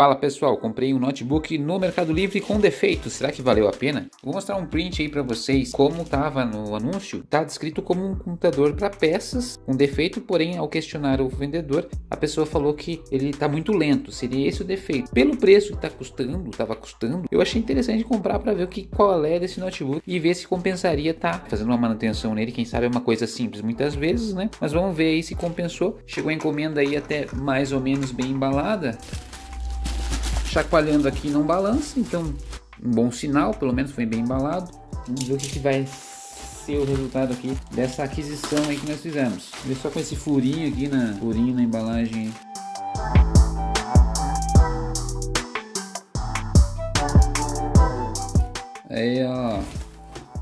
Fala pessoal, comprei um notebook no Mercado Livre com defeito, será que valeu a pena? Vou mostrar um print aí para vocês como estava no anúncio, tá descrito como um computador para peças com defeito, porém ao questionar o vendedor, a pessoa falou que ele está muito lento, seria esse o defeito. Pelo preço que está custando, estava custando, eu achei interessante comprar para ver o que qual é desse notebook e ver se compensaria tá fazendo uma manutenção nele, quem sabe é uma coisa simples muitas vezes, né? Mas vamos ver aí se compensou. Chegou a encomenda aí até mais ou menos bem embalada chacoalhando aqui não balança, então um bom sinal, pelo menos foi bem embalado. Vamos ver o que, que vai ser o resultado aqui dessa aquisição aí que nós fizemos. Ver só com esse furinho aqui na furinho na embalagem. Aí ó,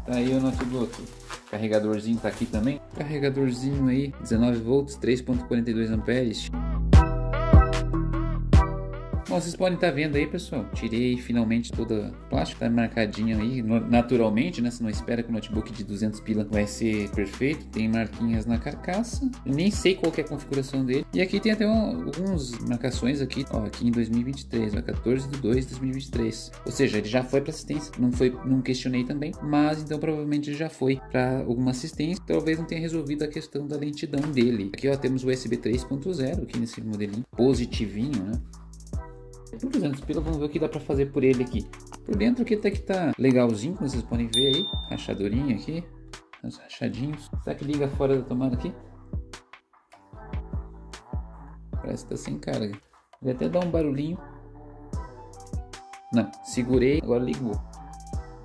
tá aí o notebook. Carregadorzinho tá aqui também. Carregadorzinho aí, 19 volts, 3.42 amperes. Bom, vocês podem estar vendo aí, pessoal. Tirei finalmente toda a plástica, tá marcadinho aí, naturalmente, né? Você não espera que o notebook de 200 pila vai ser perfeito. Tem marquinhas na carcaça. Nem sei qual é a configuração dele. E aqui tem até um, algumas marcações aqui, ó, aqui em 2023, ó, 14 de 2 de 2023. Ou seja, ele já foi para assistência. Não foi, não questionei também, mas então provavelmente ele já foi para alguma assistência. Talvez não tenha resolvido a questão da lentidão dele. Aqui, ó, temos o USB 3.0 aqui nesse modelinho positivinho, né? Por 200 pila, vamos ver o que dá pra fazer por ele aqui. Por dentro aqui até que tá legalzinho, como vocês podem ver aí. Rachadurinha aqui. Os rachadinhos. Será que liga fora da tomada aqui? Parece que tá sem carga. Vai até dar um barulhinho. Não, segurei, agora ligou.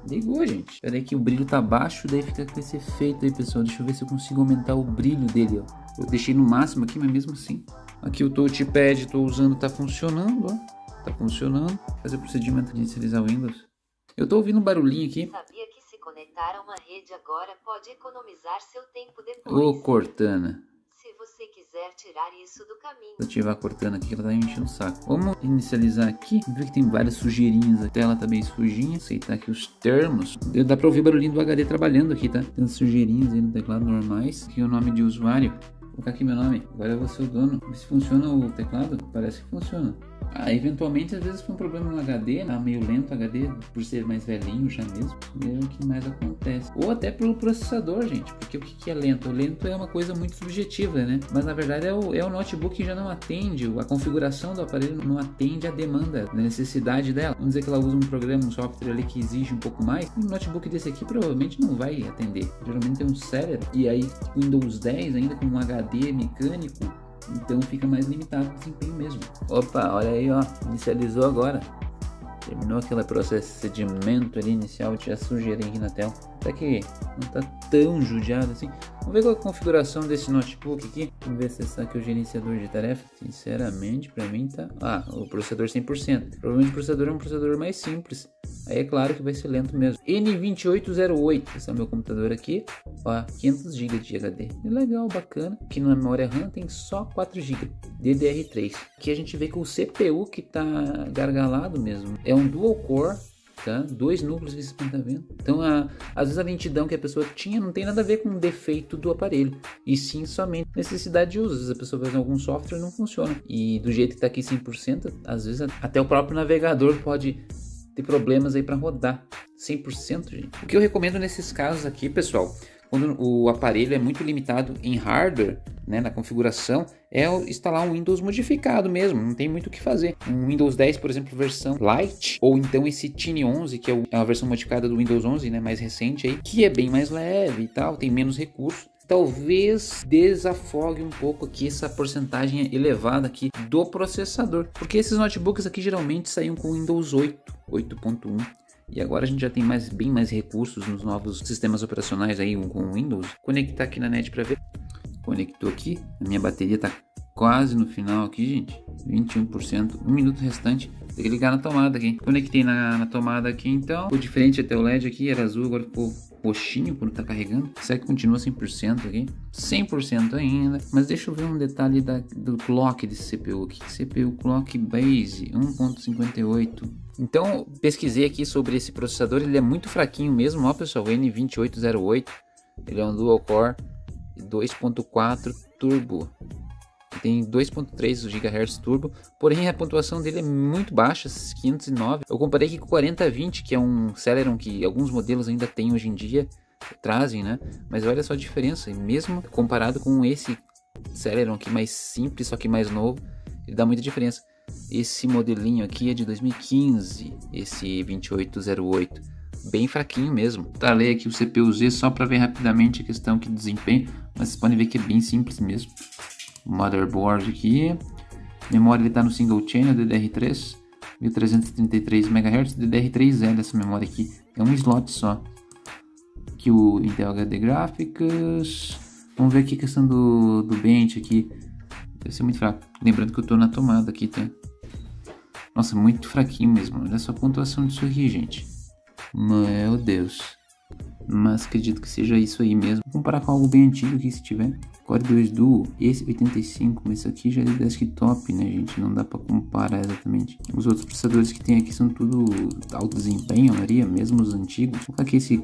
Ligou, gente. Espera aí que o brilho tá baixo, daí fica com esse efeito aí, pessoal. Deixa eu ver se eu consigo aumentar o brilho dele, ó. Eu deixei no máximo aqui, mas mesmo assim. Aqui o touchpad, tô usando, tá funcionando, ó. Tá funcionando. Fazer o procedimento de inicializar o Windows. Eu tô ouvindo um barulhinho aqui. Sabia que se conectar a uma rede agora pode economizar seu tempo depois. Ô, Cortana. Se você quiser tirar isso do caminho. Vou ativar a Cortana aqui, ela tá me enchendo o saco. Vamos inicializar aqui. Ver que tem várias sujeirinhas. A tela tá bem sujinha. Aceitar aqui os termos. Dá pra ouvir o barulhinho do HD trabalhando aqui, tá? Tem sujeirinhas aí no teclado normais. Aqui o nome de usuário. Vou colocar aqui meu nome. Agora eu vou ser o dono. Se funciona o teclado? Parece que funciona. Ah, eventualmente, às vezes foi um problema no HD, tá meio lento o HD, por ser mais velhinho já mesmo, é o que mais acontece. Ou até pelo processador, gente, porque o que é lento? O lento é uma coisa muito subjetiva, né? Mas na verdade é o, é o notebook que já não atende, a configuração do aparelho não atende à demanda, a necessidade dela. Vamos dizer que ela usa um programa, um software ali que exige um pouco mais, um notebook desse aqui provavelmente não vai atender. Geralmente tem um cérebro, e aí Windows 10 ainda com um HD mecânico, então fica mais limitado o desempenho mesmo. Opa, olha aí, ó, inicializou agora. Terminou aquele procedimento ali inicial, tinha sujeirinha aqui na tela. Até que não tá tão judiado assim. Vamos ver qual é a configuração desse notebook aqui. Vamos ver se está aqui o gerenciador de tarefa. Sinceramente, para mim tá... Ah, o processador 100%. Provavelmente o processador é um processador mais simples. Aí é claro que vai ser lento mesmo. N2808, esse é o meu computador aqui. Ó, 500 GB de HD. Legal, bacana. Aqui na memória RAM tem só 4 GB. DDR3. Aqui a gente vê que o CPU que tá gargalado mesmo. É um dual core Tá? Dois núcleos você está vendo. Então, a, às vezes a lentidão que a pessoa tinha não tem nada a ver com o defeito do aparelho, e sim somente necessidade de uso. Às vezes a pessoa faz algum software não funciona. E do jeito que está aqui 100%, às vezes até o próprio navegador pode ter problemas aí para rodar 100%, gente. O que eu recomendo nesses casos aqui, pessoal, quando o aparelho é muito limitado em hardware, né, na configuração, é instalar um Windows modificado mesmo, não tem muito o que fazer. Um Windows 10, por exemplo, versão Lite, ou então esse Tiny 11, que é, é uma versão modificada do Windows 11, né, mais recente aí, que é bem mais leve e tal, tem menos recursos talvez desafogue um pouco aqui essa porcentagem elevada aqui do processador, porque esses notebooks aqui geralmente saíam com Windows 8, 8.1 e agora a gente já tem mais, bem mais recursos nos novos sistemas operacionais aí com o Windows. Conectar aqui na net para ver. Conectou aqui, a minha bateria está quase no final aqui, gente. 21%, um minuto restante. Tem que ligar na tomada aqui. Conectei na, na tomada aqui então. Ficou diferente até o LED aqui, era azul, agora ficou roxinho quando tá carregando. Será que continua 100% aqui? 100% ainda. Mas deixa eu ver um detalhe da, do clock desse CPU aqui. CPU Clock Base 1.58. Então, pesquisei aqui sobre esse processador. Ele é muito fraquinho mesmo, ó pessoal. N2808. Ele é um dual core 2.4 turbo. Tem 2.3 GHz turbo, porém a pontuação dele é muito baixa, 509. Eu comparei aqui com o 4020, que é um Celeron que alguns modelos ainda tem hoje em dia, trazem, né? Mas olha só a diferença, e mesmo comparado com esse Celeron aqui mais simples, só que mais novo, ele dá muita diferença. Esse modelinho aqui é de 2015, esse 2808, bem fraquinho mesmo. Ler aqui o CPU Z só para ver rapidamente a questão de desempenho, mas vocês podem ver que é bem simples mesmo. Motherboard aqui, memória ele tá no single channel DDR3, 1333 MHz, DDR3L essa memória aqui, é um slot só. Aqui o Intel HD Graphics, vamos ver aqui a questão do, do bench aqui, deve ser muito fraco. Lembrando que eu tô na tomada aqui, tá? Nossa, muito fraquinho mesmo. Olha só a pontuação disso aqui, gente. Meu Deus. Mas acredito que seja isso aí mesmo. Vou comparar com algo bem antigo aqui, se tiver. Core 2 Duo, esse 85, mas isso aqui já é de desktop, né, gente? Não dá para comparar exatamente. Os outros processadores que tem aqui são tudo alto desempenho, Maria, mesmo os antigos. Vou colocar aqui esse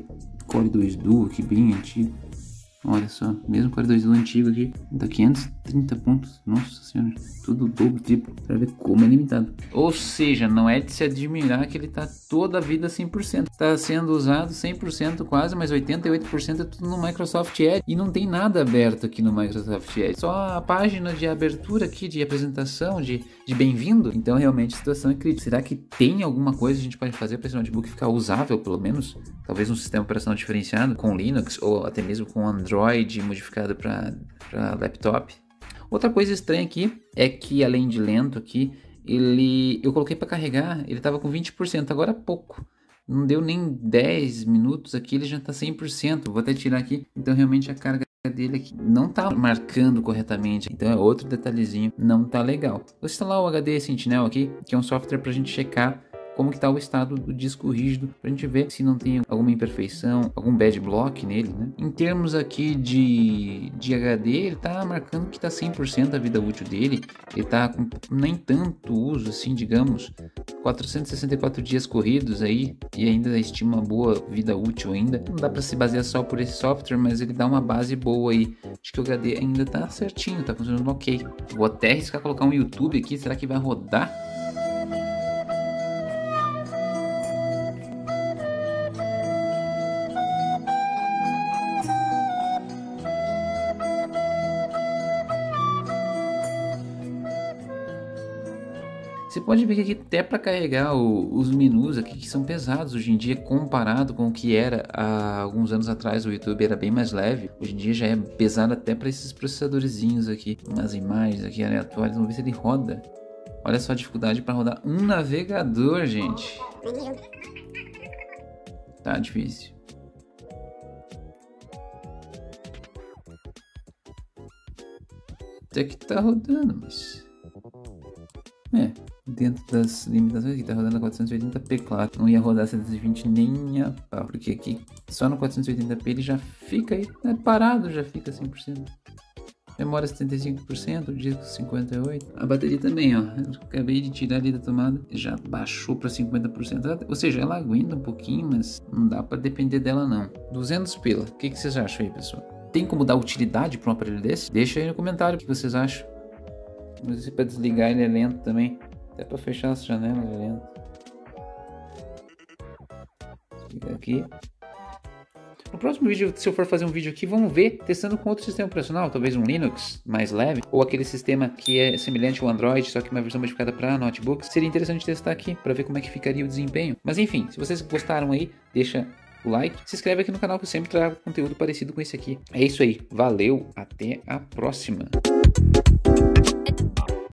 Core 2 Duo, aqui bem antigo. Olha só, mesmo 42 do antigo aqui, dá 530 pontos. Nossa senhora, tudo dobro, triplo, pra ver como é limitado. Ou seja, não é de se admirar que ele tá toda a vida 100%. Tá sendo usado 100% quase, mas 88% é tudo no Microsoft Edge. E não tem nada aberto aqui no Microsoft Edge. Só a página de abertura aqui, de apresentação, de, de bem-vindo. Então realmente a situação é crítica. Será que tem alguma coisa que a gente pode fazer para esse notebook ficar usável, pelo menos? Talvez um sistema operacional diferenciado com Linux ou até mesmo com Android modificado para laptop. Outra coisa estranha aqui é que além de lento aqui, ele eu coloquei para carregar, ele estava com 20%, agora pouco. Não deu nem 10 minutos aqui, ele já está 100%. Vou até tirar aqui. Então realmente a carga dele aqui não está marcando corretamente. Então é outro detalhezinho, não tá legal. Vou instalar o HD Sentinel aqui, que é um software para a gente checar como que está o estado do disco rígido, para a gente ver se não tem alguma imperfeição, algum bad block nele, né? Em termos aqui de, de HD, ele está marcando que está 100% a vida útil dele, ele está com nem tanto uso assim, digamos, 464 dias corridos aí e ainda estima uma boa vida útil ainda. Não dá para se basear só por esse software, mas ele dá uma base boa aí de que o HD ainda está certinho, está funcionando ok. Vou até arriscar colocar um YouTube aqui, será que vai rodar? Pode ver que aqui até para carregar o, os menus aqui que são pesados hoje em dia comparado com o que era há alguns anos atrás o YouTube era bem mais leve. Hoje em dia já é pesado até para esses processadorzinhos aqui, nas imagens aqui aleatórias. Vamos ver se ele roda. Olha só a dificuldade para rodar um navegador, gente. Tá difícil. Até que tá rodando, mas... Dentro das limitações que tá rodando a 480p, claro. Não ia rodar 720 nem a pau, porque aqui só no 480p ele já fica aí, né, parado, já fica 100%. Memória 75%, disco 58%. A bateria também, ó. Acabei de tirar ali da tomada, já baixou para 50%. Ou seja, ela aguenta um pouquinho, mas não dá para depender dela não. 200 pila. O que, que vocês acham aí, pessoal? Tem como dar utilidade para um aparelho desse? Deixa aí no comentário o que vocês acham. Se para desligar ele é lento também. Até para fechar as janelas. Fica aqui. No próximo vídeo, se eu for fazer um vídeo aqui, vamos ver testando com outro sistema operacional, talvez um Linux mais leve, ou aquele sistema que é semelhante ao Android, só que uma versão modificada para notebooks. Seria interessante testar aqui para ver como é que ficaria o desempenho. Mas enfim, se vocês gostaram aí, deixa o like, se inscreve aqui no canal que eu sempre trago conteúdo parecido com esse aqui. É isso aí, valeu, até a próxima.